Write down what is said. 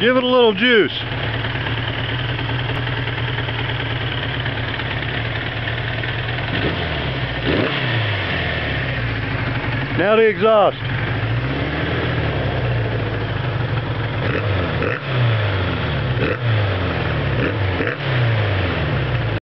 Give it a little juice. Now the exhaust.